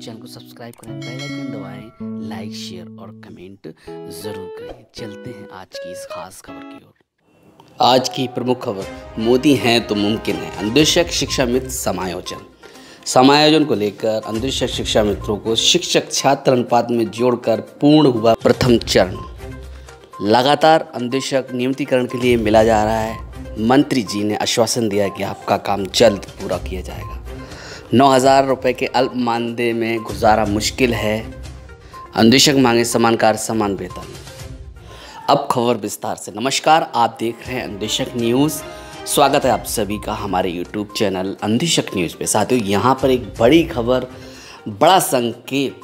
Channel को subscribe करें, bell icon दबाएँ, लाइक, शेयर और कमेंट ज़रूर करें। चलते हैं आज की इस खास खबर की ओर। आज की प्रमुख खबर, मोदी हैं तो मुमकिन है। अंधेशक शिक्षा मित्र समायोजन। समायोजन को लेकर अंधेशक शिक्षा मित्रों को शिक्षक छात्र अनुपात में जोड़कर पूर्ण हुआ प्रथम चरण। लगातार अंधेशक नियमितीकरण के लिए मिला जा रहा है। मंत्री जी ने आश्वासन दिया कि आपका काम जल्द पूरा किया जाएगा। नौ हज़ार रुपये के अल्प मानदेय में गुजारा मुश्किल है। अंधेशक मांगे समान कार्य समान वेतन। अब खबर विस्तार से। नमस्कार, आप देख रहे हैं अंधेशक न्यूज़। स्वागत है आप सभी का हमारे यूट्यूब चैनल अंधेशक न्यूज़ पे। साथियों, यहाँ पर एक बड़ी खबर, बड़ा संकेत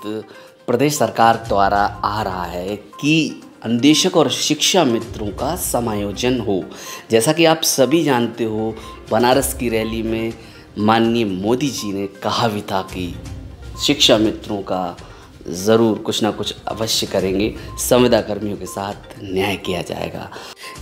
प्रदेश सरकार द्वारा आ रहा है कि अंधेशक और शिक्षा मित्रों का समायोजन हो। जैसा कि आप सभी जानते हो, बनारस की रैली में माननीय मोदी जी ने कहा भी था कि शिक्षा मित्रों का ज़रूर कुछ ना कुछ अवश्य करेंगे, संविदा कर्मियों के साथ न्याय किया जाएगा।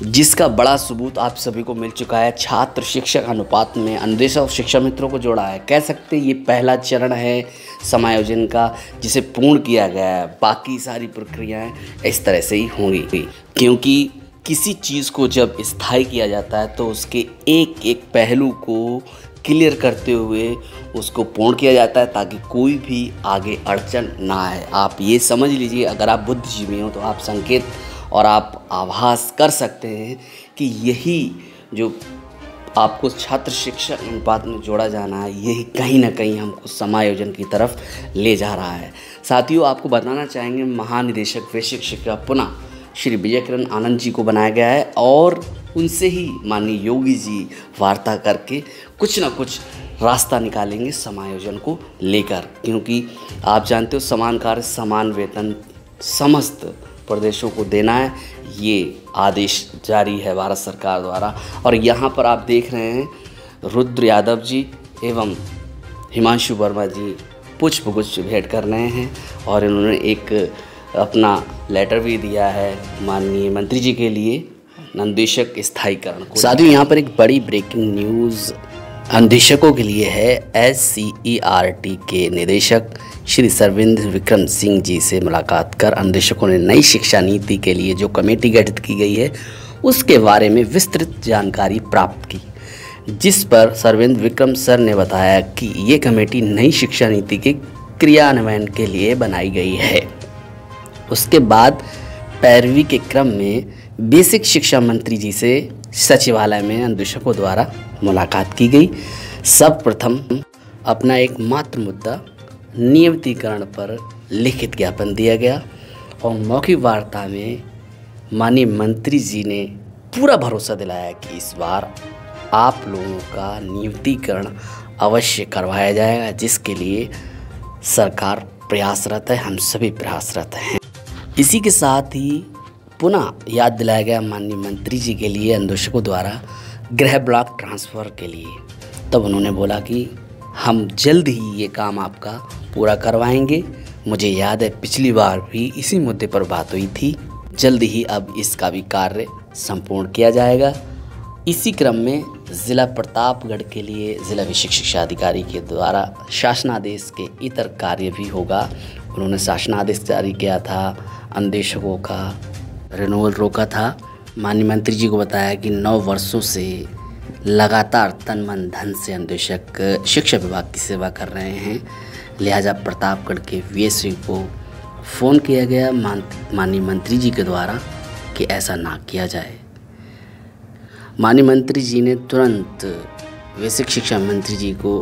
जिसका बड़ा सबूत आप सभी को मिल चुका है, छात्र शिक्षक अनुपात में अंदेशा और शिक्षा मित्रों को जोड़ा है। कह सकते हैं ये पहला चरण है समायोजन का, जिसे पूर्ण किया गया है। बाकी सारी प्रक्रियाएँ इस तरह से ही होंगी। क्योंकि किसी चीज़ को जब स्थायी किया जाता है तो उसके एक एक पहलू को क्लियर करते हुए उसको पूर्ण किया जाता है ताकि कोई भी आगे अड़चन ना आए। आप ये समझ लीजिए, अगर आप बुद्धिजीवी हो तो आप संकेत और आप आभास कर सकते हैं कि यही जो आपको छात्र शिक्षक अनुपात में जोड़ा जाना है, यही कहीं ना कहीं हमको समायोजन की तरफ़ ले जा रहा है। साथियों, आपको बताना चाहेंगे, महानिदेशक, वैश्विक शिक्षा पुनः श्री विजय किरण आनंद जी को बनाया गया है और उनसे ही माननीय योगी जी वार्ता करके कुछ ना कुछ रास्ता निकालेंगे समायोजन को लेकर। क्योंकि आप जानते हो, समान कार्य, समान वेतन समस्त प्रदेशों को देना है। ये आदेश जारी है भारत सरकार द्वारा। और यहाँ पर आप देख रहे हैं, रुद्र यादव जी एवं हिमांशु वर्मा जी पुष्प गुच्छ भेंट कर रहे हैं और इन्होंने एक अपना लेटर भी दिया है माननीय मंत्री जी के लिए अंधेशक स्थायीकरण को। साथियों, यहाँ पर एक बड़ी ब्रेकिंग न्यूज़ अंधेशकों के लिए है। S C E R T के निदेशक श्री सरविंद विक्रम सिंह जी से मुलाकात कर अंधेशकों ने नई शिक्षा नीति के लिए जो कमेटी गठित की गई है, उसके बारे में विस्तृत जानकारी प्राप्त की, जिस पर सरविंद विक्रम सर ने बताया कि ये कमेटी नई शिक्षा नीति के क्रियान्वयन के लिए बनाई गई है। उसके बाद पैरवी के क्रम में बेसिक शिक्षा मंत्री जी से सचिवालय में अंधेशकों द्वारा मुलाकात की गई। सब प्रथम अपना एक मात्र मुद्दा नियमितीकरण पर लिखित ज्ञापन दिया गया और मौखिक वार्ता में माननीय मंत्री जी ने पूरा भरोसा दिलाया कि इस बार आप लोगों का नियुक्तिकरण अवश्य करवाया जाएगा, जिसके लिए सरकार प्रयासरत है, हम सभी प्रयासरत हैं। इसी के साथ ही पुनः याद दिलाया गया माननीय मंत्री जी के लिए अंदोशकों द्वारा गृह ब्लॉक ट्रांसफ़र के लिए। तब उन्होंने बोला कि हम जल्द ही ये काम आपका पूरा करवाएँगे। मुझे याद है पिछली बार भी इसी मुद्दे पर बात हुई थी। जल्द ही अब इसका भी कार्य संपूर्ण किया जाएगा। इसी क्रम में ज़िला प्रतापगढ़ के लिए ज़िला विशिक शिक्षा अधिकारी के द्वारा शासनादेश के इतर कार्य भी होगा। उन्होंने शासनादेश जारी किया था अंदेशकों का रिनोवल रोका था। माननीय मंत्री जी को बताया कि नौ वर्षों से लगातार तन मन धन से अंदेशक शिक्षा विभाग की सेवा कर रहे हैं। लिहाजा प्रतापगढ़ के वी को फ़ोन किया गया मान, माननीय मंत्री जी के द्वारा कि ऐसा ना किया जाए। माननीय मंत्री जी ने तुरंत बेसिक शिक्षा मंत्री जी को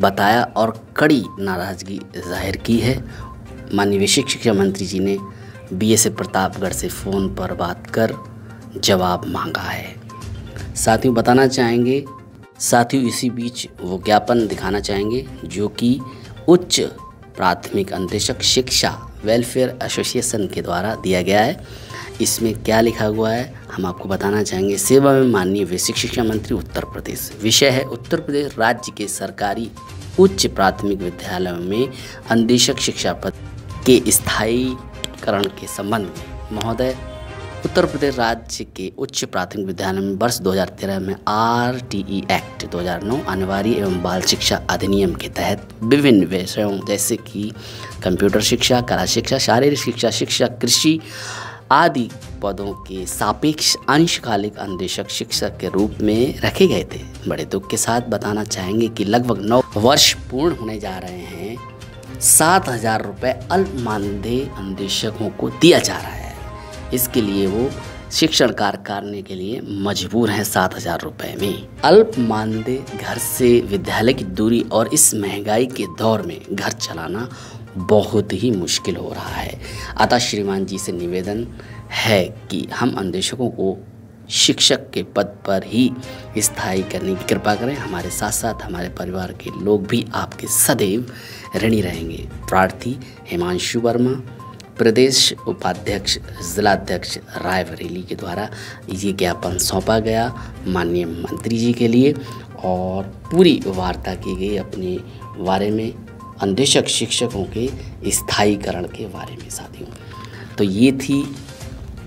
बताया और कड़ी नाराज़गी ज़ाहिर की है माननीय बेसिक शिक्षा मंत्री जी ने बी एस प्रतापगढ़ से फ़ोन पर बात कर जवाब मांगा है। साथियों, बताना चाहेंगे, साथियों, इसी बीच वो ज्ञापन दिखाना चाहेंगे जो कि उच्च प्राथमिक अंदेशक शिक्षा वेलफेयर एसोसिएशन के द्वारा दिया गया है। इसमें क्या लिखा हुआ है, हम आपको बताना चाहेंगे। सेवा में माननीय बेसिक शिक्षा मंत्री उत्तर प्रदेश। विषय है, उत्तर प्रदेश राज्य के सरकारी उच्च प्राथमिक विद्यालयों में अंदेशक शिक्षा पद के स्थायीकरण के संबंध में महोदय, उत्तर प्रदेश राज्य के उच्च प्राथमिक विद्यालय में वर्ष 2013 में आर टी ई एक्ट 2009 अनिवार्य एवं बाल शिक्षा अधिनियम के तहत विभिन्न विषयों जैसे कि कंप्यूटर शिक्षा, कला शिक्षा, शारीरिक शिक्षा शिक्षा, कृषि आदि पदों के सापेक्ष अंशकालिक अनुदेशक शिक्षक के रूप में रखे गए थे। बड़े दुख के साथ बताना चाहेंगे कि लगभग नौ वर्ष पूर्ण होने जा रहे हैं। सात हज़ार रुपये अल्प मानदेय अनुदेशकों को दिया जा रहा है। इसके लिए वो शिक्षण कार्य करने के लिए मजबूर हैं सात हज़ार रुपये में। अल्प मानदेय घर से विद्यालय की दूरी और इस महँगाई के दौर में घर चलाना बहुत ही मुश्किल हो रहा है। अतः श्रीमान जी से निवेदन है कि हम अन्वेषकों को शिक्षक के पद पर ही स्थायी करने की कृपा करें। हमारे साथ साथ हमारे परिवार के लोग भी आपके सदैव ऋणी रहेंगे। प्रार्थी हिमांशु वर्मा, प्रदेश उपाध्यक्ष, जिलाध्यक्ष रायबरेली के द्वारा ये ज्ञापन सौंपा गया माननीय मंत्री जी के लिए और पूरी वार्ता की गई अपने बारे में अन्वेषक शिक्षकों के स्थायीकरण के बारे में साथियों। तो ये थी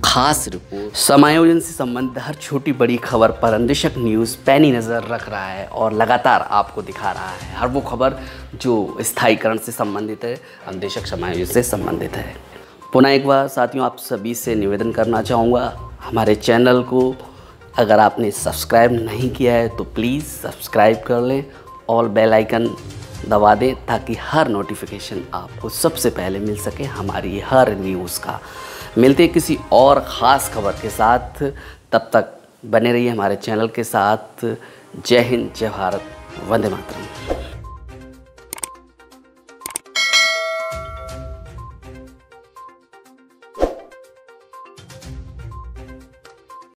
खास रिपोर्ट। समायोजन से संबंधित हर छोटी बड़ी खबर पर अंदेशक न्यूज़ पैनी नज़र रख रहा है और लगातार आपको दिखा रहा है। हर वो खबर जो स्थायीकरण से संबंधित है, अंदेशक समायोजन से संबंधित है। पुनः एक बार साथियों, आप सभी से निवेदन करना चाहूँगा, हमारे चैनल को अगर आपने सब्सक्राइब नहीं किया है तो प्लीज़ सब्सक्राइब कर लें और बेल आइकन दबा दें, ताकि हर नोटिफिकेशन आपको सबसे पहले मिल सके हमारी हर न्यूज़ का। मिलते किसी और ख़ास खबर के साथ। तब तक बने रहिए हमारे चैनल के साथ। जय हिंद, जय भारत, वंदे मातरम।